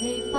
Hallelujah.